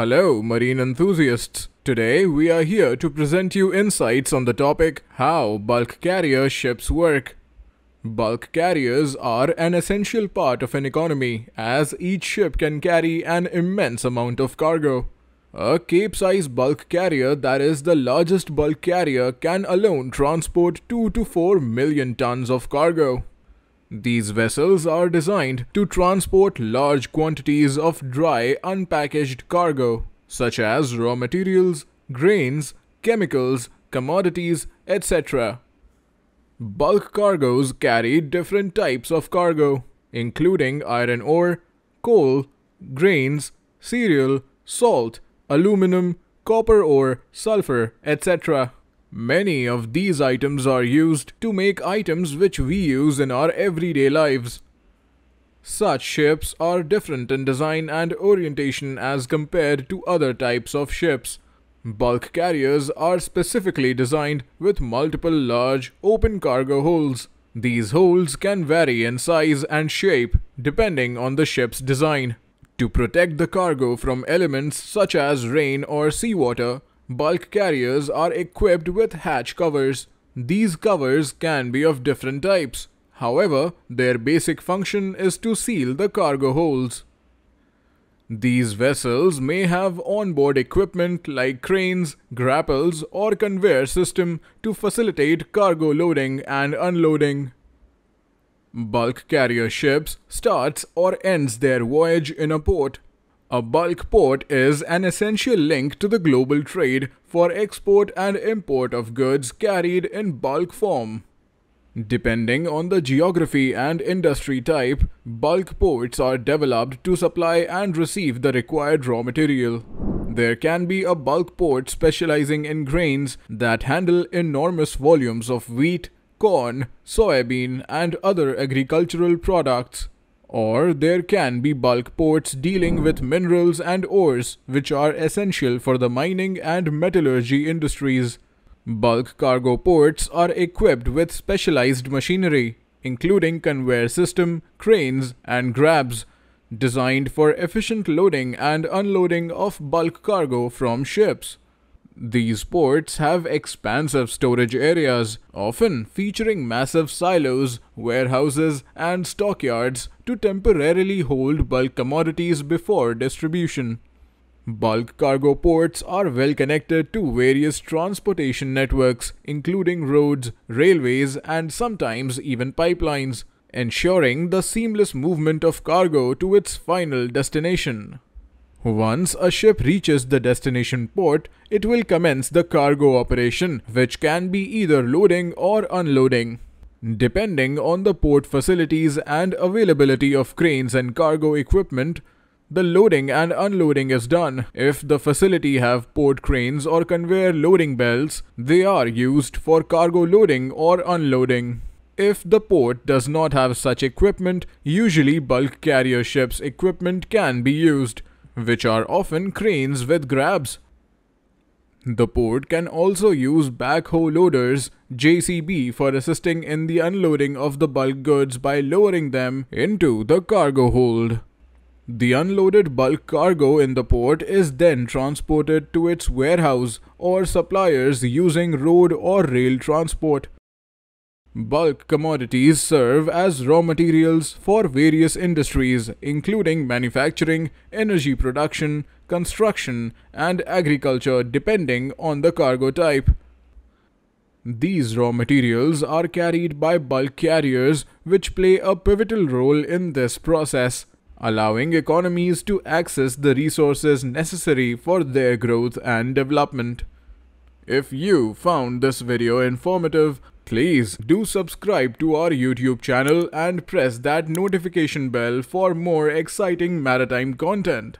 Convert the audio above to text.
Hello, marine enthusiasts. Today we are here to present you insights on the topic how bulk carrier ships work. Bulk carriers are an essential part of an economy as each ship can carry an immense amount of cargo. A Cape-size bulk carrier that is the largest bulk carrier can alone transport 2 to 4 million tons of cargo. These vessels are designed to transport large quantities of dry, unpackaged cargo, such as raw materials, grains, chemicals, commodities, etc. Bulk cargoes carry different types of cargo, including iron ore, coal, grains, cereal, salt, aluminum, copper ore, sulfur, etc. Many of these items are used to make items which we use in our everyday lives. Such ships are different in design and orientation as compared to other types of ships. Bulk carriers are specifically designed with multiple large open cargo holds. These holes can vary in size and shape depending on the ship's design. To protect the cargo from elements such as rain or seawater, Bulk carriers are equipped with hatch covers. These covers can be of different types. However, their basic function is to seal the cargo holds. These vessels may have onboard equipment like cranes, grapples, or conveyor system to facilitate cargo loading and unloading. Bulk carrier ships starts or ends their voyage in a port a bulk port is an essential link to the global trade for export and import of goods carried in bulk form. Depending on the geography and industry type, bulk ports are developed to supply and receive the required raw material. There can be a bulk port specializing in grains that handle enormous volumes of wheat, corn, soybean, and other agricultural products. Or there can be bulk ports dealing with minerals and ores, which are essential for the mining and metallurgy industries. Bulk cargo ports are equipped with specialized machinery, including conveyor system, cranes, and grabs, designed for efficient loading and unloading of bulk cargo from ships. These ports have expansive storage areas, often featuring massive silos, warehouses, and stockyards to temporarily hold bulk commodities before distribution. Bulk cargo ports are well connected to various transportation networks, including roads, railways, and sometimes even pipelines, ensuring the seamless movement of cargo to its final destination. Once a ship reaches the destination port, it will commence the cargo operation, which can be either loading or unloading. Depending on the port facilities and availability of cranes and cargo equipment, the loading and unloading is done. If the facility have port cranes or conveyor loading belts, they are used for cargo loading or unloading. If the port does not have such equipment, usually bulk carrier ships equipment can be used which are often cranes with grabs. The port can also use backhoe loaders JCB for assisting in the unloading of the bulk goods by lowering them into the cargo hold. The unloaded bulk cargo in the port is then transported to its warehouse or suppliers using road or rail transport. Bulk commodities serve as raw materials for various industries, including manufacturing, energy production, construction, and agriculture, depending on the cargo type. These raw materials are carried by bulk carriers, which play a pivotal role in this process, allowing economies to access the resources necessary for their growth and development. If you found this video informative, Please do subscribe to our YouTube channel and press that notification bell for more exciting maritime content.